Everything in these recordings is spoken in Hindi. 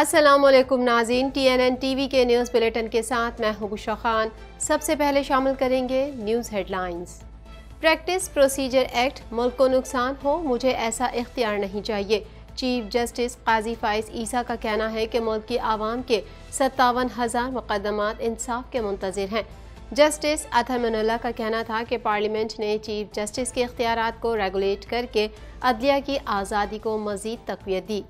Aslam Nazeen T N N T V के न्यूज़ बुलेटिन के साथ मैं हूँ बुशा खान। सबसे पहले शामिल करेंगे news headlines. Practice procedure act मुल्क को नुकसान हो, मुझे ऐसा इख्तियार नहीं चाहिए। चीफ जस्टिस काजी फाइज ईसा का कहना है कि मुल्क की आवाम के सत्तावन हज़ार मुकदमा इंसाफ के मुंतजर हैं। जस्टिस अथर का कहना था कि पार्लियामेंट ने चीफ जस्टिस के इख्तियार को रेगुलेट करके अदलिया की आज़ादी को मजीद तकवीत दी।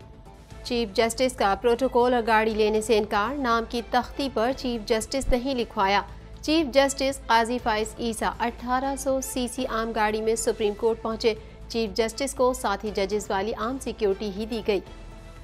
चीफ जस्टिस का प्रोटोकॉल और गाड़ी लेने से इनकार, नाम की तख्ती पर चीफ जस्टिस नहीं लिखवाया। Chief justice Qazi Faez Isa 1800 CC आम गाड़ी में सुप्रीम कोर्ट पहुँचे। चीफ जस्टिस को साथ ही जजेस वाली आम सिक्योरिटी ही दी गई।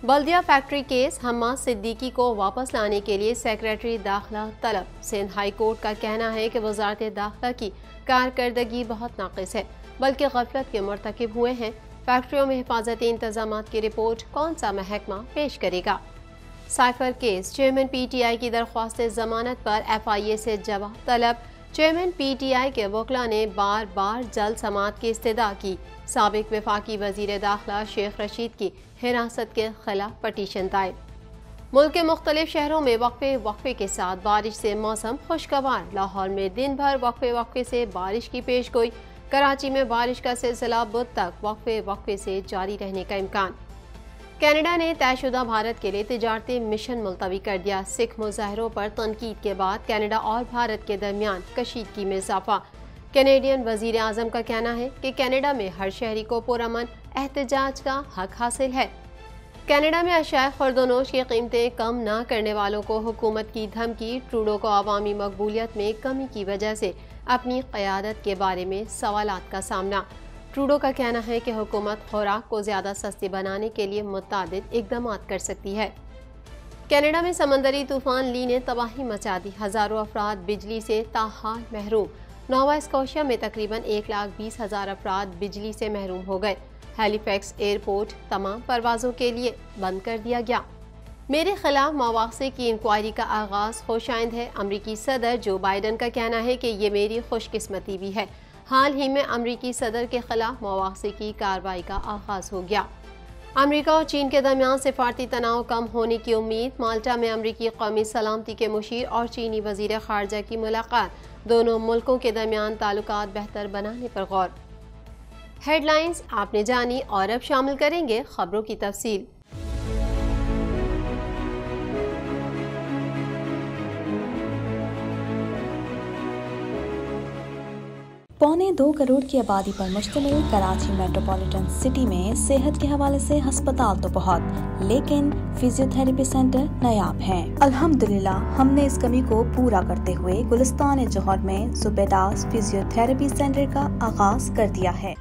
बल्दिया फैक्ट्री केस हम्मा सिद्दीकी को वापस लाने के लिए सेक्रेटरी दाखिला तलब। सिंध हाई कोर्ट का कहना है कि वजारत दाखिला की कारकर्दगी बहुत नाकस है, बल्कि गफलत के मरतकब हुए हैं। फैक्ट्रियों में हिफाजती इंतज़ाम की रिपोर्ट कौन सा महकमा पेश करेगा? साइफर केस, चेयरमैन पीटीआई की दरख्वास्त जमानत पर एफआईए से जवाब तलब। चेयरमैन पीटीआई के वकला ने बार बार जल समात की इस्तः की। सबक वफाकी वज़ीर दाखिला शेख रशीद की हिरासत के खिलाफ पटिशन दायर। मुल्क के मुख्तलिफ़ शहरों में वक्फे वक्फे के साथ बारिश से मौसम खुशगवार। लाहौर में दिन भर वक्फे वक्फे से बारिश की पेश गोई। कराची में बारिश का सिलसिला बुध तक वक्फे वक्फे से जारी रहने का इम्कान। कनाडा ने तयशुदा भारत के लिए तजारती मिशन मुलतवी कर दिया। सिख मुजाहरों पर तनकीद के बाद कनाडा और भारत के दरमियान कशीदगी में इजाफा। कैनेडियन वज़ीर अजम का कहना है कि कनाडा में हर शहरी को पुरमन एहतजाज का हक हासिल है। कनाडा में अशाय खुरदोनोश की कीमतें कम ना करने वालों को हुकूमत की धमकी, ट्रूडो को आवामी मकबूलियत में कमी की वजह से। अपनी क़्यादत के बारे में सवाल का सामना। ट्रूडो का कहना है कि हुकूमत खुराक को ज़्यादा सस्ती बनाने के लिए मुतद इकदाम कर सकती है। कनाडा में समंदरी तूफ़ान ली ने तबाही मचा दी। हज़ारों अफराद बिजली से ताहाल महरूम। नोवा स्कोशिया में तकरीबन एक लाख बीस हज़ार अफराद बिजली से महरूम हो गए। हेलीफैक्स एयरपोर्ट तमाम परवाज़ों के लिए बंद कर दिया गया। मेरे खिलाफ मवासे की इंक्वायरी का आगाज़ खुशाइंद है। अमरीकी सदर जो बाइडन का कहना है कि ये मेरी खुशकस्मती भी है। हाल ही में अमरीकी सदर के खिलाफ मवासे की कार्रवाई का आगाज़ हो गया। अमरीका और चीन के दरमियान सिफारती तनाव कम होने की उम्मीद, माल्टा में अमरीकी कौमी सलामती के मुशीर और चीनी वज़ीर खारजा की मुलाकात, दोनों मुल्कों के दरमियान ताल्लुक बेहतर बनाने पर गौर। हेडलाइंस आपने जानी और अब शामिल करेंगे खबरों की तफसील। पौने दो करोड़ की आबादी पर मुश्तमिल कराची मेट्रोपॉलिटन सिटी में सेहत के हवाले से अस्पताल तो बहुत, लेकिन फिजियोथेरेपी सेंटर नायाब हैं। अल्हम्दुलिल्लाह, हमने इस कमी को पूरा करते हुए गुलस्तान जौहर में सुबेदास फिजियोथेरेपी सेंटर का आगाज़ कर दिया है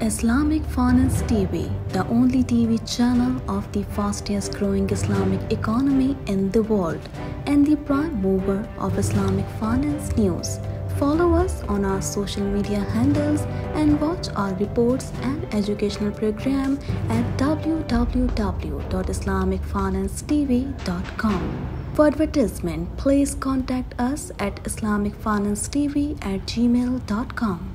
Islamic Finance TV, the only TV channel of the fastest growing Islamic economy in the world and the prime mover of Islamic finance news. Follow us on our social media handles and watch our reports and educational program at www.islamicfinancetv.com. For advertisement, please contact us at islamicfinancetv at gmail.com.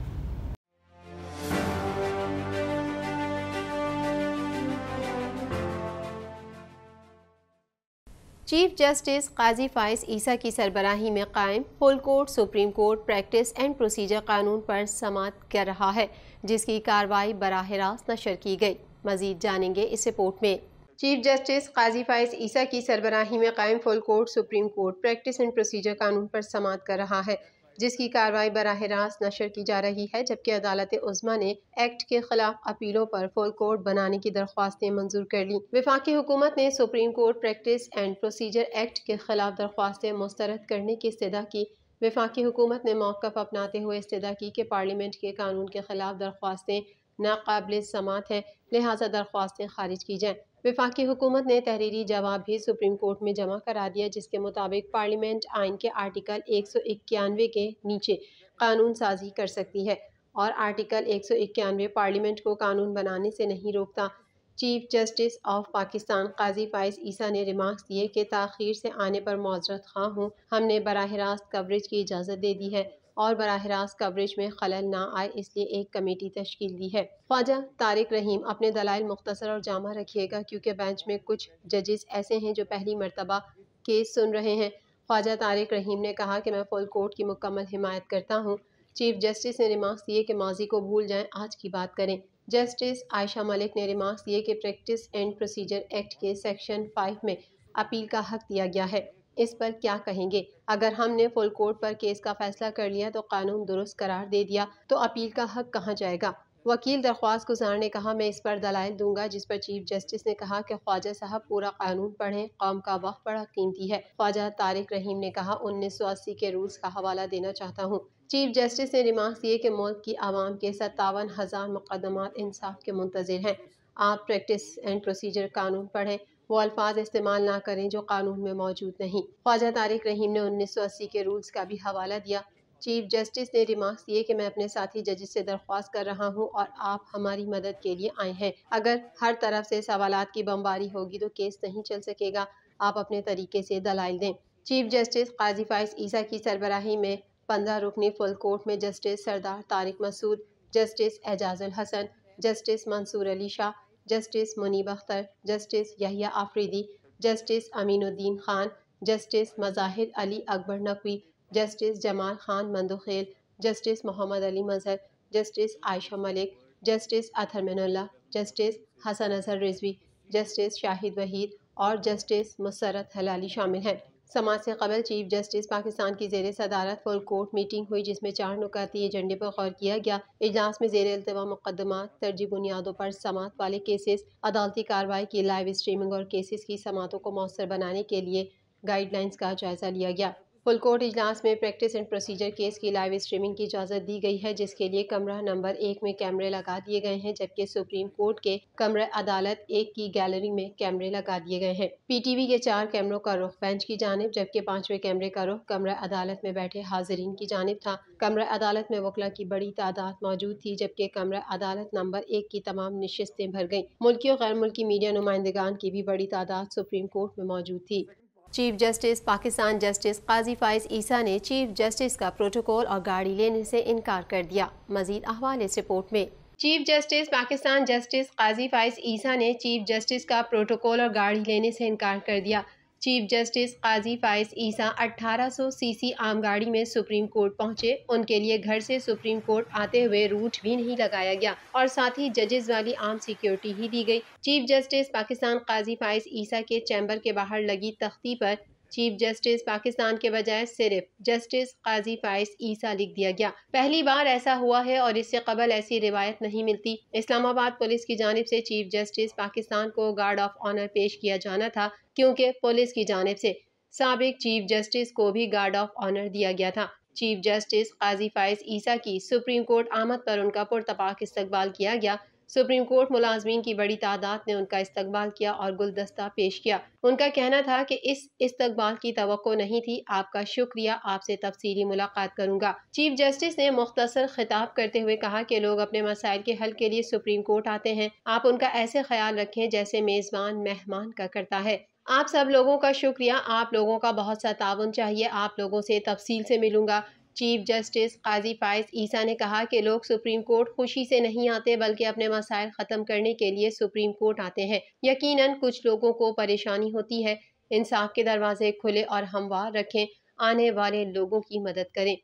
Chief justice Qazi Faez Isa की सरबराही में कायम, full court, supreme court, practice and procedure कानून पर समात कर रहा है, जिसकी कार्रवाई बरह रास्त नशर की गई। मजीद जानेंगे इस रिपोर्ट में। चीफ जस्टिस काजी फाइज ईसा की सरबराही में कायम, full court, supreme court, practice and procedure कानून पर समात कर रहा है। जिसकी कार्रवाई बरह रास्त नशर की जा रही है, जबकि अदालत उज़मा ने एक्ट के खिलाफ अपीलों पर फुल कोर्ट बनाने की दरख्वास्तें मंजूर कर ली। विफाकी हुकूमत ने supreme court practice and procedure act के खिलाफ दरख्वास्तें मुस्तरद करने की इस्तः की। विफाकी हुकूमत ने मौक़ अपनाते हुए इस्तः की कि पार्लियामेंट के कानून के खिलाफ दरख्वास्तें नाकबिल समात हैं। लिहाजा दरख्वास्तें खारिज की जाएँ। विफाकी हुकूमत ने तहरीरी जवाब भी सुप्रीम कोर्ट में जमा करा दिया, जिसके मुताबिक पार्लियामेंट आइन के आर्टिकल एक सौ इक्यानवे के नीचे कानून साजी कर सकती है और आर्टिकल एक सौ इक्यानवे पार्लियामेंट को कानून बनाने से नहीं रोकता। Chief justice of Pakistan Qazi Faez Isa ने रिमार्क्स दिए कि ताखिर से आने पर मौजरत खां हूँ, हमने बरह रास्त कवरेज की इजाज़त दे दी है। और बरह रास्त कवरेज में खलल ना आए, इसलिए एक कमेटी तश्कील दी है। ख्वाजा तारिक रहीम, अपने दलाइल मुख्तर और जामा रखिएगा, क्योंकि बेंच में कुछ जजेस ऐसे हैं जो पहली मरतबा केस सुन रहे हैं। ख्वाजा तारिक रहीम ने कहा कि मैं फुल कोर्ट की मुकम्मल हिमायत करता हूँ। चीफ जस्टिस ने रिमार्क्स दिए कि माजी को भूल जाएँ, आज की बात करें। जस्टिस आयशा मलिक ने रिमार्क्स दिए कि प्रैक्टिस एंड प्रोसीजर एक्ट के सेक्शन फाइव में अपील का हक दिया गया है। इस पर क्या कहेंगे? अगर हमने फुल कोर्ट पर केस का फैसला कर लिया तो कानून दुरुस्त करार दे दिया तो अपील का हक कहाँ जाएगा? वकील दरख्वास्त गुजार ने कहा, मैं इस पर दलाइल दूँगा जिस पर चीफ जस्टिस ने कहा कि ख्वाजा साहब पूरा कानून पढ़ें, कौम का वक्त बड़ा कीमती है। ख्वाजा तारिक रहीम ने कहा, उन्नीस सौ अस्सी के रूल्स का हवाला देना चाहता हूँ। चीफ जस्टिस ने रिमार्क दिए कि मुल्क की आवाम के सत्तावन हज़ार मुकदमा इंसाफ के मुंतजर हैं। आप प्रैक्टिस एंड प्रोसीजर कानून पढ़ें। वो अल्फाज इस्तेमाल ना करें जो कानून में मौजूद नहीं। ख्वाजा तारिक रहीम ने उन्नीस सौ अस्सी के रूल्स का भी हवाला दिया। चीफ जस्टिस ने रिमार्क्स दिए कि मैं अपने साथी जजेस से दरख्वास्त कर रहा हूँ और आप हमारी मदद के लिए आए हैं। अगर हर तरफ़ से सवाल की बमबारी होगी तो केस नहीं चल सकेगा। आप अपने तरीके से दलाइल दें। चीफ जस्टिस काजी फाइज ईसा की सरबराही में पंद्रह रुकनी फुल कोर्ट में justice Sardar Tariq Masood, justice Ijazul Hassan, justice Mansoor Ali Shah justice Munib Akhtar justice Yahya Afridi justice Aminuddin Khan justice Mazahir Ali Akbar Naqvi justice Jamal Khan Mandokhail justice Muhammad Ali Mazhar justice Ayesha Malik justice Athar Minallah justice Hasan Azhar Rizvi justice Shahid Waheed और जस्टिस मुसरत हलाली शामिल हैं। समाज से कबल चीफ जस्टिस पाकिस्तान की जेर सदारत फुल कोर्ट मीटिंग हुई, जिसमें चार नुकाती एजेंडे पर गौर किया गया। इजलास में जेर अल्तवा मुकदमा तरजी बुनियादों पर समात वाले केसेस, अदालती कार्रवाई की लाइव स्ट्रीमिंग और केसेस की समातों को मौसर बनाने के लिए गाइडलाइंस का जायजा लिया गया। फुल कोर्ट इजलास में प्रैक्टिस एंड प्रोसीजर केस की लाइव स्ट्रीमिंग की इजाज़त दी गई है, जिसके लिए कमरा नंबर एक में कैमरे लगा दिए गए हैं, जबकि सुप्रीम कोर्ट के कमरे अदालत एक की गैलरी में कैमरे लगा दिए गए हैं। पीटीवी के चार कैमरों का रुख बेंच की जानब, जबकि पांचवे कैमरे का रुख कमरा अदालत में बैठे हाजरीन की जानब था। कमरा अदालत में वकला की बड़ी तादाद मौजूद थी, जबकि कमरा अदालत नंबर एक की तमाम नशस्तें भर गई मुल्की और गैर मुल्की मीडिया नुमाइंदगान की भी बड़ी तादाद सुप्रीम कोर्ट में मौजूद थी। Chief justice Pakistan justice Qazi Faez Isa ने चीफ जस्टिस का प्रोटोकॉल और गाड़ी लेने से इनकार कर दिया, मजीद अहवाल इस रिपोर्ट में। Chief justice Pakistan justice Qazi Faez Isa ने चीफ जस्टिस का प्रोटोकॉल और गाड़ी लेने से इनकार कर दिया chief justice Qazi Faez Isa 1800 CC आम गाड़ी में सुप्रीम कोर्ट पहुँचे। उनके लिए घर से सुप्रीम कोर्ट आते हुए रूट भी नहीं लगाया गया और साथ ही जजेस वाली आम सिक्योरिटी ही दी गई। चीफ जस्टिस पाकिस्तान काजी फायस ईसा के चैम्बर के बाहर लगी तख्ती पर चीफ जस्टिस पाकिस्तान के बजाय सिर्फ़ जस्टिस काजी फाइज ईसा लिख दिया गया। पहली बार ऐसा हुआ है और इससे कबल ऐसी रिवायत नहीं मिलती। इस्लामाबाद पुलिस की जानब से चीफ जस्टिस पाकिस्तान को गार्ड ऑफ़ ऑनर पेश किया जाना था, क्योंकि पुलिस की जानब से सबक चीफ जस्टिस को भी गार्ड ऑफ़ ऑनर दिया गया था। चीफ जस्टिस काजी फाइज ईसा की सुप्रीम कोर्ट आमद पर उनका पुरतपाक इस्तकबाल किया गया। सुप्रीम कोर्ट मुलाजमीन की बड़ी तादाद ने उनका इस्तकबाल किया और गुलदस्ता पेश किया। उनका कहना था कि इस इस्तकबाल की तो नहीं थी। आपका शुक्रिया। आपसे तफसीली मुलाकात करूँगा। चीफ जस्टिस ने मुख्तसर खिताब करते हुए कहा कि लोग अपने मसाइल के हल के लिए सुप्रीम कोर्ट आते हैं। आप उनका ऐसे ख्याल रखें जैसे मेज़बान मेहमान का करता है। आप सब लोगों का शुक्रिया। आप लोगों का बहुत सा ताउन चाहिए। आप लोगों से तफसील से मिलूँगा। चीफ जस्टिस काजी फायज ईसा ने कहा कि लोग सुप्रीम कोर्ट खुशी से नहीं आते, बल्कि अपने मसाइल ख़त्म करने के लिए सुप्रीम कोर्ट आते हैं। यकीनन, कुछ लोगों को परेशानी होती है। इंसाफ के दरवाजे खुले और हमवार रखें। आने वाले लोगों की मदद करें।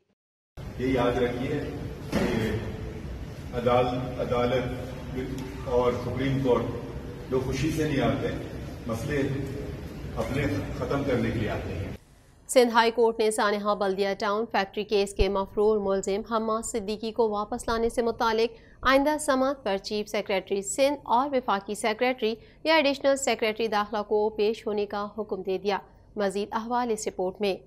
ये याद रखिए अदालत अदालत और सुप्रीम कोर्ट लोग खुशी से नहीं आते, मसले अपने ख़त्म करने के लिए आते हैं। सिंध हाई कोर्ट ने सानहा बल्दिया टाउन फैक्ट्री केस के मफरूर मुलजिम हमा सिद्दीकी को वापस लाने से मुतल आइंदा समात पर चीफ सेक्रेटरी सिंध और विफाकी सेक्रेटरी या एडिशनल सेक्रेटरी दाखिला को पेश होने का हुक्म दे दिया। मजीद अहवाल इस रिपोर्ट में।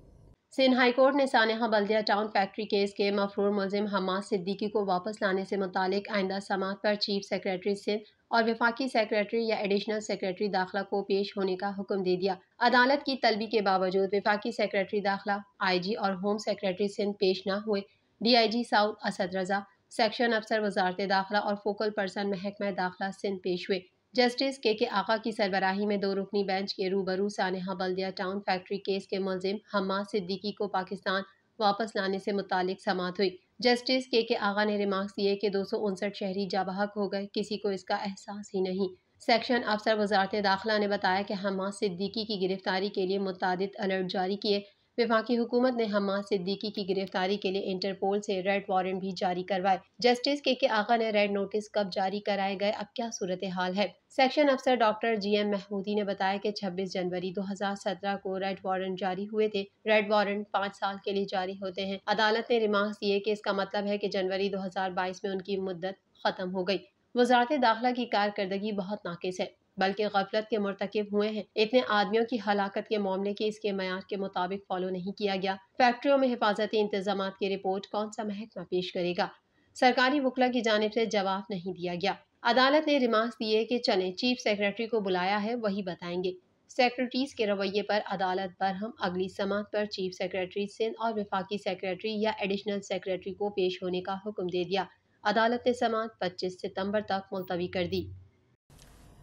सिंध हाई कोर्ट ने सानहा बल्दिया टाउन फैक्ट्री केस के मफरूर मुलजिम हमाद सिद्दीकी को वापस लाने से मुतालिक आइंदा समात पर चीफ सेक्रेटरी सिंध और विफाकी सेक्रेटरी या एडिशनल सेक्रेटरी दाखिला को पेश होने का हुक्म दे दिया। अदालत की तलबी के बावजूद विफाकी सेक्रेटरी दाखिला, आईजी और होम सेक्रेटरी सिंध पेश न हुए। DIG south Asad Raza, section अफसर वजारत दाखिला और फोकल पर्सन महकमा दाखिला सिंध पेश हुए। जस्टिस के के आका की सरबराही में दो रुकनी बेंच के रूबरू सानहा बल्दिया टाउन फैक्ट्री केस के मुलजिम हमाद सिद्दीकी को पाकिस्तान वापस लाने से मुतालिक समात हुई। जस्टिस के के आगा ने रिमार्क्स दिए कि दो सौ उनसठ शहरी जाबहक हो गए, किसी को इसका एहसास ही नहीं। सेक्शन अफसर वजारत दाखिला ने बताया कि हमास सिद्दीकी की गिरफ्तारी के लिए मुतद अलर्ट जारी किए विफाकी हुकूमत ने हमास सिद्दीकी की गिरफ्तारी के लिए इंटरपोल से रेड वारंट भी जारी करवाए। जस्टिस के के आगा ने रेड नोटिस कब जारी कराए गए, अब क्या सूरत हाल है? सेक्शन अफसर डॉक्टर जी एम महमूदी ने बताया कि 26 जनवरी 2017 को रेड वारंट जारी हुए थे। रेड वारंट पाँच साल के लिए जारी होते हैं। अदालत ने रिमार्क्स दिए कि इसका मतलब है कि जनवरी 2022 में उनकी मुद्दत खत्म हो गई। वजारत दाखिला की कारकर्दगी बहुत नाकिस है। बल्कि गफलत के मरतकब हुए हैं। इतने आदमियों की हलाकत के मामले की इसके मैार के मुताबिक फॉलो नहीं किया गया। फैक्ट्रियों में हिफाजती इंतज़ाम की रिपोर्ट कौन सा महकमा पेश करेगा? सरकारी वकला की जानब से जवाब नहीं दिया गया। अदालत ने रिमार्क दिए कि चले, चीफ सेक्रेटरी को बुलाया है, वही बताएँगे। सेक्रेटरीज के रवैये पर अदालत बरहम अगली समात पर चीफ सेक्रेटरी सिंध और विफाकी सेक्रेटरी या एडिशनल सेक्रेटरी को पेश होने का हुक्म दे दिया। अदालत ने समात 25 सितंबर तक मुलतवी कर दी।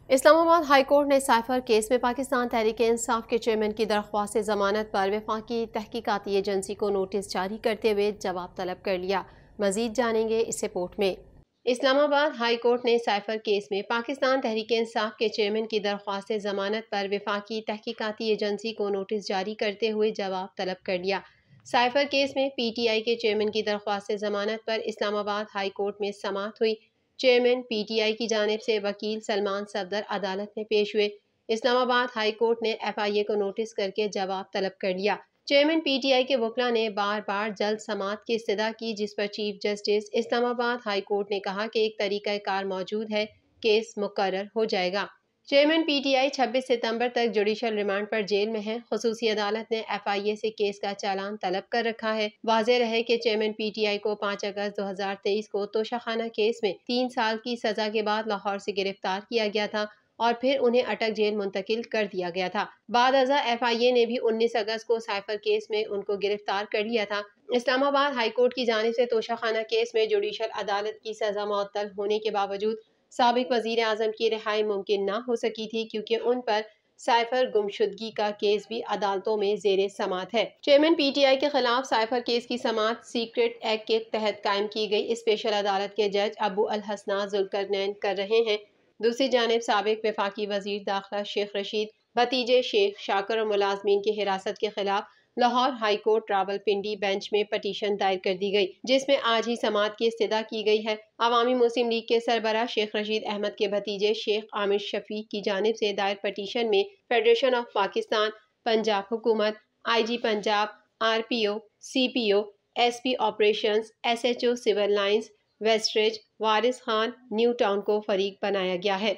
इस्लामाबाद हाई कोर्ट ने साइफर केस में पाकिस्तान तहरीक इंसाफ के चेयरमैन की दरख्वास्त जमानत पर विफाकी तहकीकती एजेंसी को नोटिस जारी करते हुए जवाब तलब कर लिया। मजीद जानेंगे इस रिपोर्ट में। इस्लामाबाद हाई कोर्ट ने साइफर केस में पाकिस्तान तहरीक इंसाफ के चेयरमैन की दरख्वास्त जमानत पर विफाकी तहकीकती एजेंसी को नोटिस जारी करते हुए जवाब तलब कर लिया। साइफर केस में पी टी आई के चेयरमैन की दरख्वास्त जमानत पर इस्लामाबाद हाई कोर्ट में समात हुई। चेयरमैन पीटीआई की जानब से वकील सलमान सफदर अदालत में पेश हुए। इस्लामाबाद हाई कोर्ट ने एफआईए को नोटिस करके जवाब तलब कर लिया। चेयरमैन पीटीआई के वकला ने बार बार जल्द समात की इस्तः की, जिस पर chief justice Islamabad high court ने कहा कि एक तरीका कार मौजूद है, केस मुकर हो जाएगा। चेयरमैन पीटीआई 26 सितंबर तक जुडिशल रिमांड पर जेल में है। खसूसी अदालत ने एफआईए से केस का चालान तलब कर रखा है। वाजह रहे कि चेयरमैन पीटीआई को 5 अगस्त 2023 को तोशाखाना केस में तीन साल की सजा के बाद लाहौर से गिरफ़्तार किया गया था और फिर उन्हें अटक जेल मुंतकिल कर दिया गया था। बाद अजा एफ़ आई ए ने भी 19 अगस्त को साइफर केस में उनको गिरफ़्तार कर लिया था। इस्लामाबाद हाई कोर्ट की जानब से तोशाखाना केस में जुडिशल अदालत की सजा मअतल होने के बावजूद सबक वज़ीर अजम की रिहाई मुमकिन ना हो सकी थी क्योंकि उन पर साइफर गुमशुदगी का केस भी अदालतों में जेर समात है। चेयरमैन पीटीआई के खिलाफ साइफर केस की समात सीक्रेट एक्ट के तहत कायम की गई। स्पेशल अदालत के जज अबू अल हसना जुलकरनैन कर रहे हैं। दूसरी जानब सबक विफाकी वज़ीर दाखिला शेख रशीद, भतीजे शेख शाकर और मुलाजमीन की हिरासत के खिलाफ Lahore high court Rawalpindi bench में पटिशन दायर कर दी गई, जिसमें आज ही समात की इस्तः की गई है। अवामी मुस्लिम लीग के सरबरा शेख रशीद अहमद के भतीजे शेख आमिर शफीक की जानब से दायर पटिशन में फेडरेशन ऑफ़ पाकिस्तान, पंजाब हुकूमत I G Punjab R P O C P O S P operation S H O civil lines वेस्टरेज, Waris Khan, new town को फरीक बनाया गया है।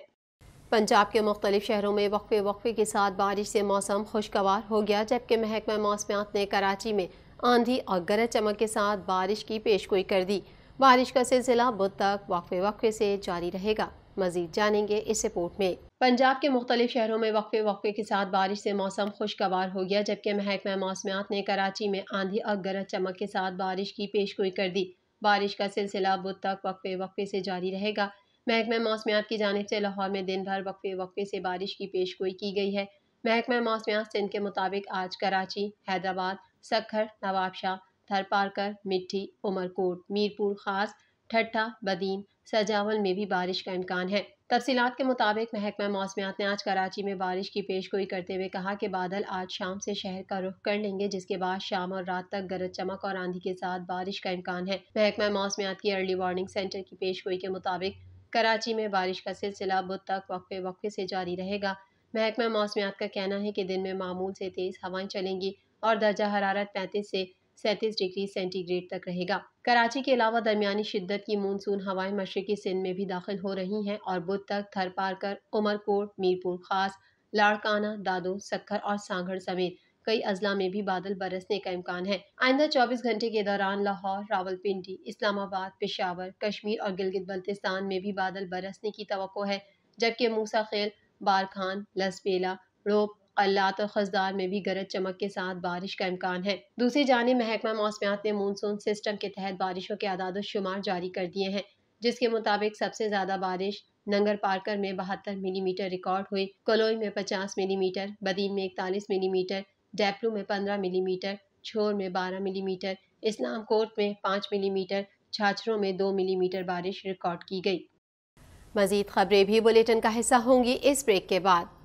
पंजाब के मुख्तलिफ़ शहरों में वक्फे वक्फे के साथ बारिश से मौसम खुशगवार हो गया, जबकि महकमा मौसमियात ने कराची में आंधी और गरज चमक के साथ बारिश की पेशगोई कर दी। बारिश का सिलसिला बुध तक वक्फे वक्फे से जारी रहेगा। मजीद जानेंगे इस रिपोर्ट में। पंजाब के मुख्तलिफ़ शहरों में वक्फे वक्फे के साथ बारिश से मौसम खुशगवार हो गया, जबकि महकमा मौसमियात ने कराची में आंधी और गरज चमक के साथ बारिश की पेशगोई कर दी। बारिश का सिलसिला बुध तक वक्फे वक्फे से जारी रहेगा। महकमा मौसमियात की जानब से लाहौर में दिन भर वक्फे वक्फे से बारिश की पेश गोई की गई है। महकमा मौसमियात सिंध के मुताबिक आज कराची, हैदराबाद, सखर नवाबशाह थरपारकर मिट्टी, उमरकोट, मीरपुर, खास, ठट्ठा बदीन सजावल में भी बारिश का इम्कान है। तफसीत के मुताबिक महकमा मौसमियात ने आज कराची में बारिश की पेश गोई करते हुए कहा कि बादल आज शाम से शहर का रुख कर लेंगे, जिसके बाद शाम और रात तक गरज चमक और आंधी के साथ बारिश का इम्कान है। महकमा मौसमियात की अर्ली वार्निंग सेंटर की पेश गोई के मुताबिक कराची में बारिश का सिलसिला बुध तक वक्फे वक्फे से जारी रहेगा। महकमा मौसमियात का कहना है कि दिन में मामूल से तेज़ हवाएँ चलेंगी और दर्जा हरारत पैंतीस से सैंतीस डिग्री सेंटीग्रेड तक रहेगा। कराची के अलावा दरमियानी शिद्दत की मानसून हवाएँ मशरकी सिंध में भी दाखिल हो रही हैं और बुध तक थर पार कर उमरकोट, मीरपुर खास, लाड़काना, दादो, सखर और सांगड़ समेत कई अजला में भी बादल बरसने का इम्कान है। आइंदा 24 घंटे के दौरान लाहौर, रावलपिंडी, इस्लामाबाद, पेशावर, कश्मीर और गिलगित बल्तिस्तान में भी बादल बरसने की तो है, जबकि मूसा खेल, बारखान, लसबेला, रोप, अल्लात और खजदार में भी गरज चमक के साथ बारिश का इम्कान है। दूसरी जानब महकमा मौसमियात ने मानसून सिस्टम के तहत बारिशों के आदाद शुमार जारी कर दिए हैं, जिसके मुताबिक सबसे ज़्यादा बारिश नंगर पार्कर में बहत्तर मिलीमीटर रिकॉर्ड हुई, कलोई में पचास मिलीमीटर, बदीन में इकतालीस मिलीमीटर डेप्लू में 15 मिलीमीटर, छोर में 12 मिलीमीटर, इस्लाम कोट में 5 मिलीमीटर, छाछरों में 2 मिलीमीटर बारिश रिकॉर्ड की गई। मजीद खबरें भी बुलेटिन का हिस्सा होंगी इस ब्रेक के बाद।